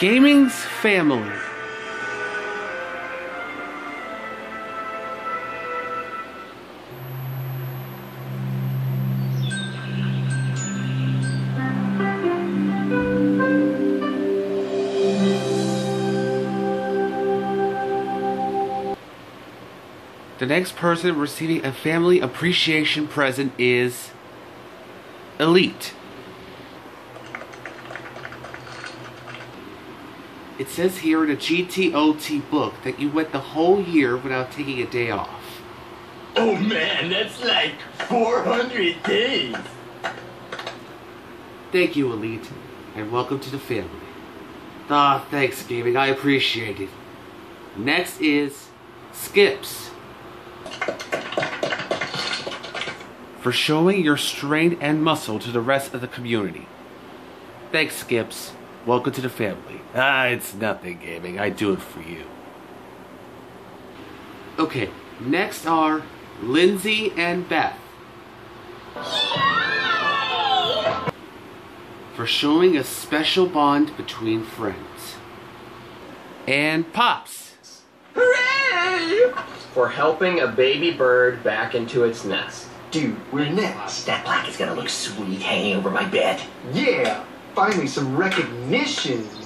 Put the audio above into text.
Gaming's family. The next person receiving a family appreciation present is Elite. It says here in a GTOT book that you went the whole year without taking a day off. Oh man, that's like 400 days. Thank you, Elite, and welcome to the family. Ah, thanks, gaming. I appreciate it. Next is Skips. For showing your strength and muscle to the rest of the community. Thanks, Skips. Welcome to the family. Ah, it's nothing, gaming. I do it for you. Okay, next are Lindsay and Beth. Yay! For showing a special bond between friends. And Pops. Hooray! for helping a baby bird back into its nest. Dude, we're next. That plaque is gonna look sweet hanging over my bed. Yeah, finally some recognition.